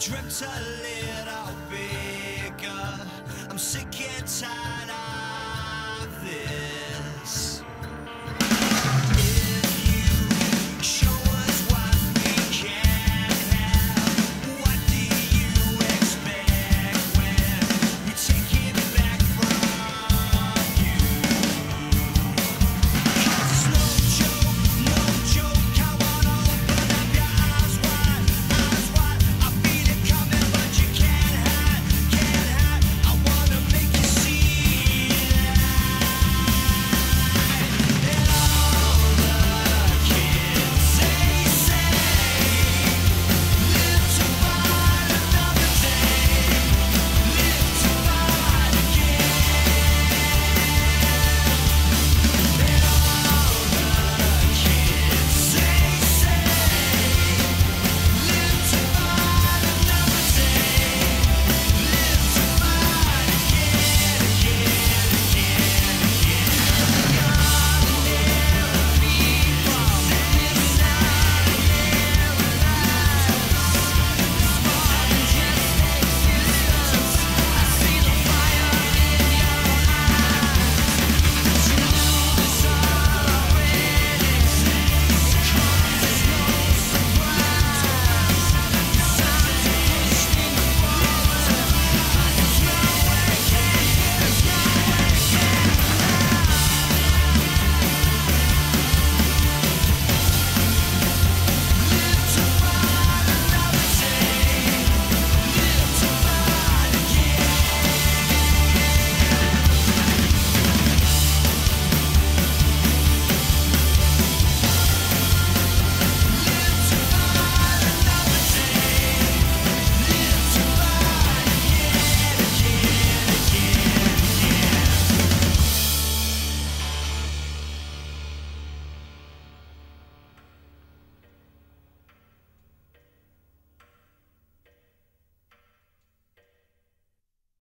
dreamt a little bigger. I'm sick and tired.